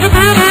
Ha ha ha!